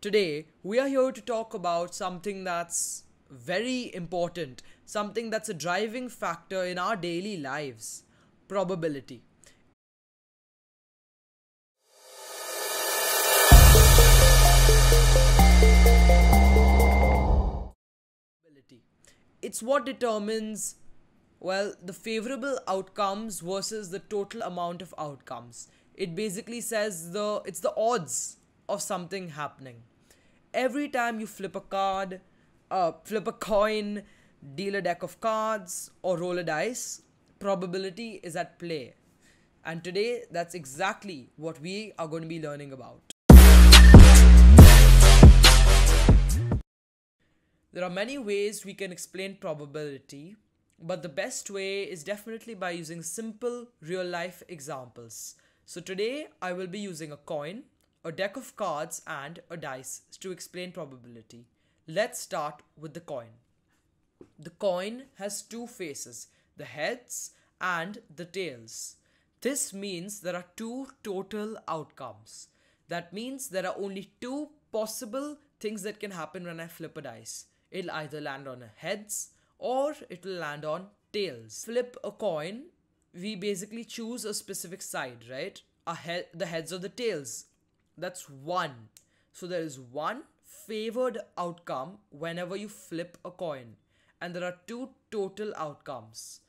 Today, we are here to talk about something that's very important, something that's a driving factor in our daily lives probability. It's what determines, well, the favorable outcomes versus the total amount of outcomes. It basically says the it's the odds of something happening. Every time you flip a card, uh, flip a coin, deal a deck of cards, or roll a dice, probability is at play. And today, that's exactly what we are going to be learning about. There are many ways we can explain probability, but the best way is definitely by using simple real life examples. So today I will be using a coin, a deck of cards, and a dice to explain probability. Let's start with the coin. The coin has two faces the heads and the tails. This means there are two total outcomes. That means there are only two possible things that can happen when I flip a dice. It'll either land on heads or it will land on tails. Flip a coin, we basically choose a specific side, right? A head, the heads or the tails. That's one. So there is one favored outcome whenever you flip a coin, and there are two total outcomes.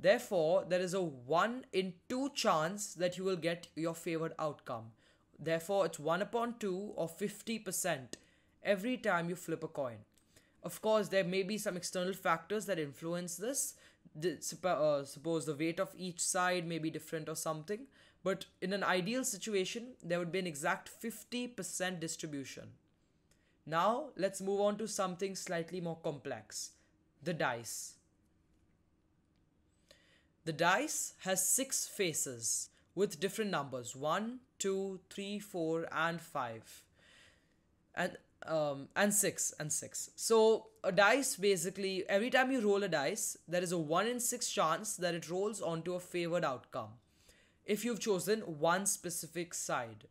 Therefore, there is a 1 in 2 chance that you will get your favored outcome. Therefore, it's 1 upon 2 or 50% every time you flip a coin. Of course, there may be some external factors that influence this. Uh, suppose the weight of each side may be different or something. But in an ideal situation, there would be an exact 50% distribution. Now, let's move on to something slightly more complex the dice. The dice has six faces with different numbers 1, 2, 3, 4, and 5. And um, and 6 and 6 so a dice basically every time you roll a dice there is a 1 in 6 chance that it rolls onto a favored outcome if you've chosen one specific side.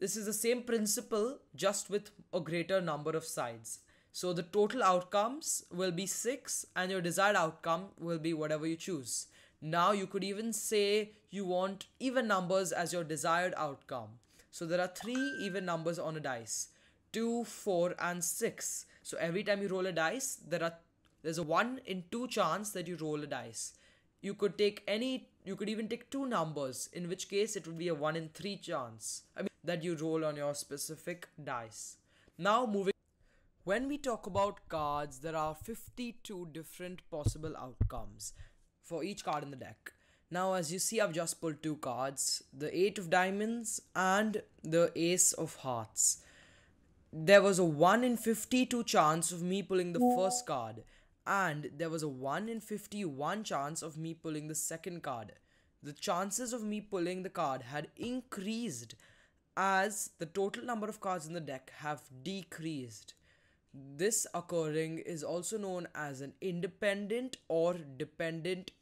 This is the same principle just with a greater number of sides. So the total outcomes will be 6 and your desired outcome will be whatever you choose. Now you could even say you want even numbers as your desired outcome. So there are three even numbers on a dice 2, 4, and 6. So every time you roll a dice, there are there's a 1 in 2 chance that you roll a dice. You could take any you could even take two numbers, in which case it would be a 1 in 3 chance. I mean that you roll on your specific dice. Now moving when we talk about cards, there are 52 different possible outcomes for each card in the deck. Now, as you see, I've just pulled two cards the Eight of Diamonds and the Ace of Hearts there was a 1 in 52 chance of me pulling the first card and there was a 1 in 51 chance of me pulling the second card. The chances of me pulling the card had increased as the total number of cards in the deck have decreased. This occurring is also known as an independent or dependent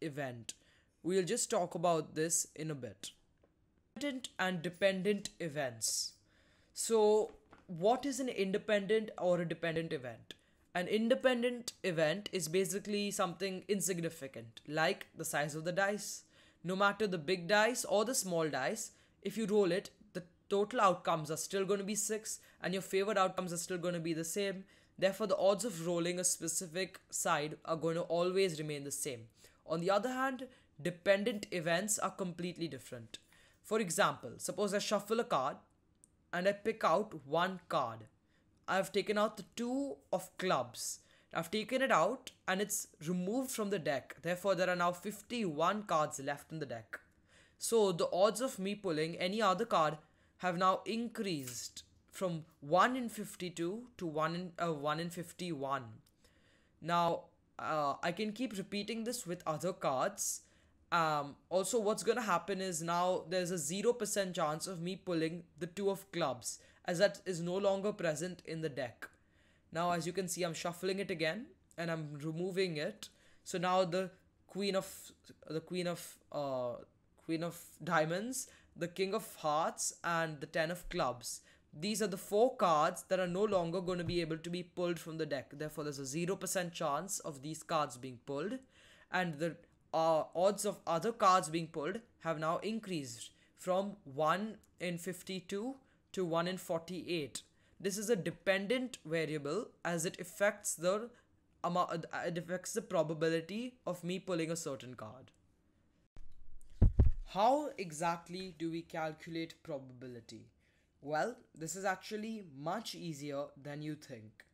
event. We'll just talk about this in a bit. Independent and dependent events. So what is an independent or a dependent event? An independent event is basically something insignificant, like the size of the dice. No matter the big dice or the small dice, if you roll it, the total outcomes are still going to be 6 and your favored outcomes are still going to be the same. Therefore, the odds of rolling a specific side are going to always remain the same. On the other hand, dependent events are completely different. For example, suppose I shuffle a card and I pick out one card. I've taken out the two of clubs. I've taken it out and it's removed from the deck. Therefore, there are now 51 cards left in the deck. So, the odds of me pulling any other card have now increased from 1 in 52 to 1 in, uh, 1 in 51. Now, uh, I can keep repeating this with other cards um, also, what's going to happen is now there's a 0% chance of me pulling the two of clubs as that is no longer present in the deck. Now, as you can see, I'm shuffling it again and I'm removing it. So now the queen of the queen of uh, queen of diamonds, the king of hearts, and the ten of clubs. these are the four cards that are no longer going to be able to be pulled from the deck. Therefore, there's a 0% chance of these cards being pulled. And the uh, odds of other cards being pulled have now increased from 1 in 52 to 1 in 48. This is a dependent variable as it affects the amount, it affects the probability of me pulling a certain card. How exactly do we calculate probability? Well, this is actually much easier than you think.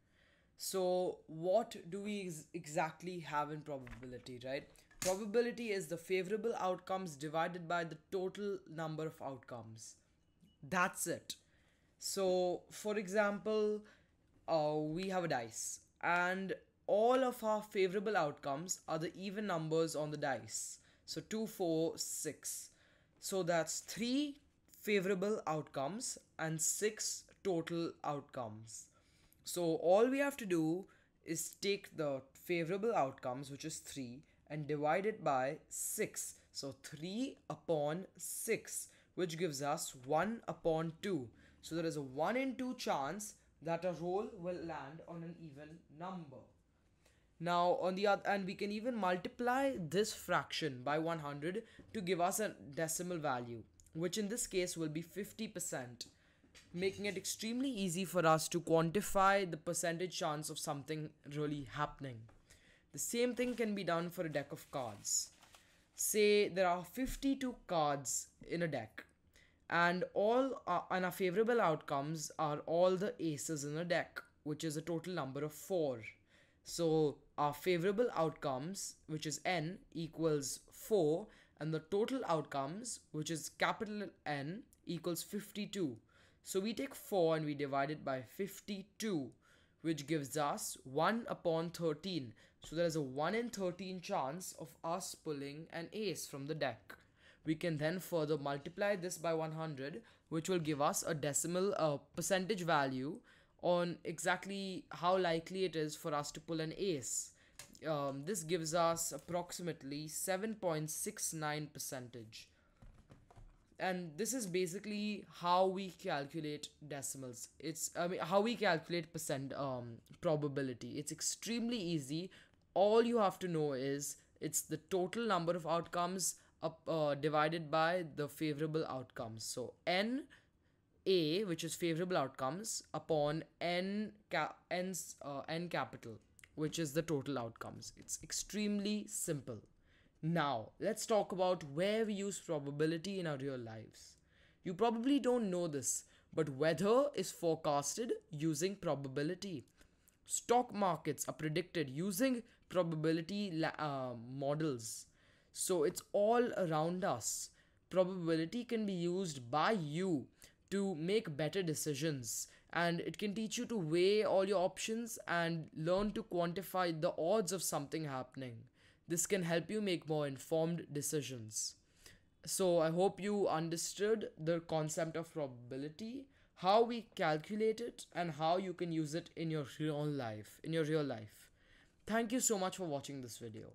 So, what do we ex- exactly have in probability, right? Probability is the favorable outcomes divided by the total number of outcomes. That's it. So, for example, uh, we have a dice, and all of our favorable outcomes are the even numbers on the dice. So, 2, 4, 6. So, that's 3 favorable outcomes and 6 total outcomes. So all we have to do is take the favorable outcomes which is 3 and divide it by 6. So 3 upon 6 which gives us 1 upon 2. So there is a 1 in 2 chance that a roll will land on an even number. Now on the other and we can even multiply this fraction by 100 to give us a decimal value which in this case will be 50%, making it extremely easy for us to quantify the percentage chance of something really happening. The same thing can be done for a deck of cards. Say there are 52 cards in a deck, and all are, and our favorable outcomes are all the aces in a deck, which is a total number of 4. So our favorable outcomes, which is n, equals 4 and the total outcomes, which is capital N, equals 52. So we take 4 and we divide it by 52, which gives us 1 upon 13. So there is a 1 in 13 chance of us pulling an ace from the deck. We can then further multiply this by 100, which will give us a decimal uh, percentage value on exactly how likely it is for us to pull an ace um, this gives us approximately 7.69 percentage and this is basically how we calculate decimals it's i mean how we calculate percent um probability it's extremely easy all you have to know is it's the total number of outcomes up, uh, divided by the favorable outcomes so n a which is favorable outcomes upon n ca- n uh, n capital which is the total outcomes. It's extremely simple. Now, let's talk about where we use probability in our real lives. You probably don't know this, but weather is forecasted using probability. Stock markets are predicted using probability uh, models. So it's all around us. Probability can be used by you to make better decisions and it can teach you to weigh all your options and learn to quantify the odds of something happening. This can help you make more informed decisions. So, I hope you understood the concept of probability, how we calculate it, and how you can use it in your real life. In your real life. Thank you so much for watching this video.